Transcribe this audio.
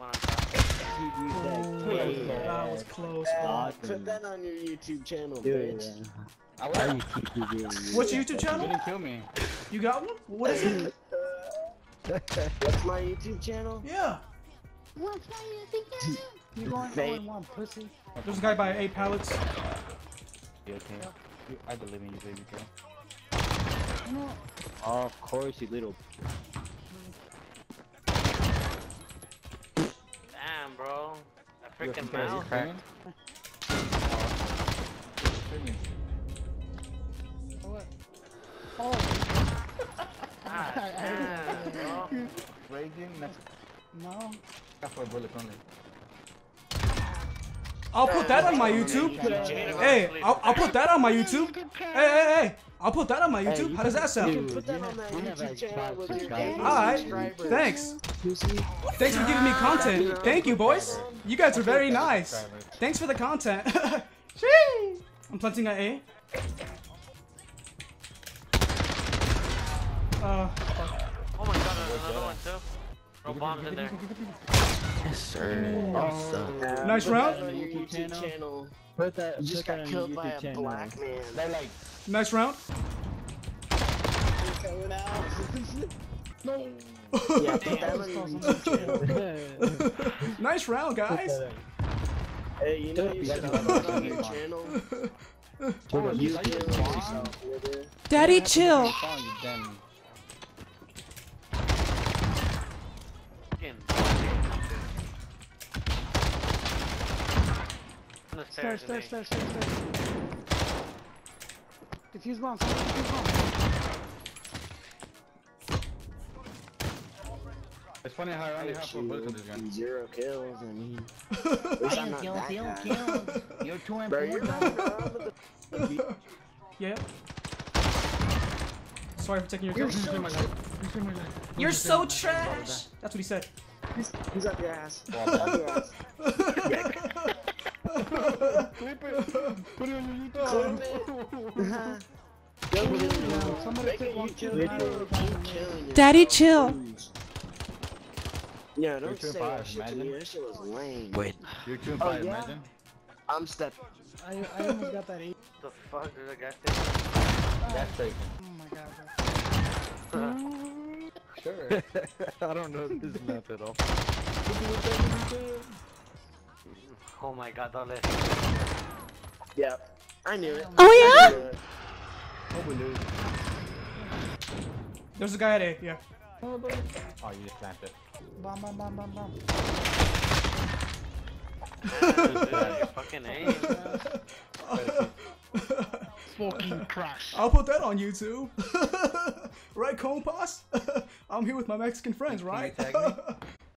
Ooh, that was close. Uh, Put that on your YouTube channel, Dude, bitch. I Why you keep doing What's your YouTube channel? You didn't kill me. You got one? What is it? What's my YouTube channel? Yeah. What's my YouTube channel? You going Vape. on one pussy? There's a guy by eight pallets. You okay? I believe in you, baby girl. Oh, of course, you little. Damn, bro. A You freaking okay? You mouse. crying? Screaming. God damn, bro. Raging? No. that's for only. I'll put that on my YouTube. Hey, I'll, I'll put that on my YouTube. Hey, hey, hey. I'll put that on my YouTube. How does that sound? Put that on that YouTube channel with your Alright, thanks. Thanks for giving me content. Thank you, boys. You guys are very nice. Thanks for the content. I'm planting an A. Uh. Oh my god, there's another one too. Throw bombs in there. Yes, sir. Awesome. Nice put round. that on your YouTube YouTube channel. channel. Put that. You just put got killed by a channel. black man. They're like, nice round. out. no. Yeah, put that on your YouTube channel. nice round, guys. Hey, you know you should put that on your channel. oh, You You damn. Fucking. On the Stairs, stairs, stairs, stairs, stairs, stairs, stairs. Defuse bomb, defuse bomb. It's funny how I only have four bullets in this gun. Zero kills. I mean, at least I'm not that guy. You're two and Bro, you're running around with the Yeah. Sorry for taking your You're kill. so, You're so trash. That's what he said. he's, he's up your ass. Well, Up your ass. Clip it. Put it on your YouTube. Uh-huh. killing Daddy, chill. Yeah, don't You're say five, that shit to me. That shit was lame. Wait. You're two and Oh, five, yeah? imagine. I'm step. I, I almost got that eight. The fuck? There's a gas station. That's taken. Oh my god, bro. Sure. I don't know this map at all. Oh my god, don't let Yep. I knew it. Oh, I knew it. Hope we lose. There's a guy at A. Yeah. Oh, oh you just planted. Bomb, bomb, bomb, bomb, bomb. fucking aim. Fucking crash. I'll put that on YouTube. right, Compas? I'm here with my Mexican friends, right?